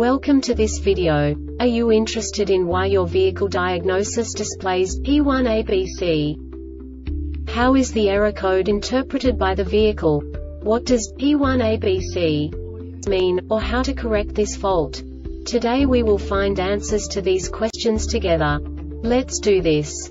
Welcome to this video. Are you interested in why your vehicle diagnosis displays P1ABC? How is the error code interpreted by the vehicle? What does P1ABC mean, or how to correct this fault? Today we will find answers to these questions together. Let's do this.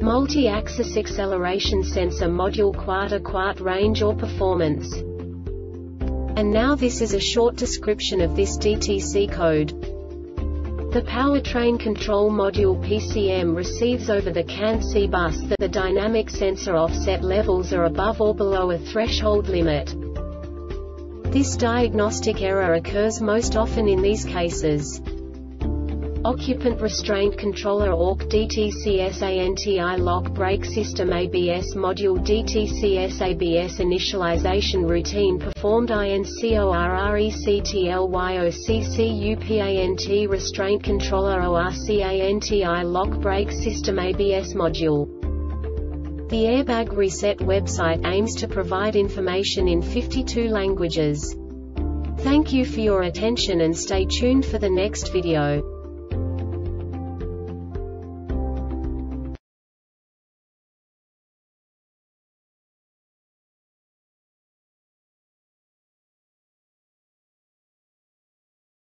multi-axis acceleration sensor module quart-a-quart range or performance. And now this is a short description of this DTC code. The powertrain control module PCM receives over the CAN-C bus that the dynamic sensor offset levels are above or below a threshold limit. This diagnostic error occurs most often in these cases. Occupant Restraint Controller ORC DTCSANTI Lock Brake System ABS Module DTCS ABS Initialization Routine Performed INCORRECTLYOCCUPANT Restraint Controller ORCANTI Lock Brake System ABS Module the Airbag Reset website aims to provide information in 52 languages. Thank you for your attention and stay tuned for the next video.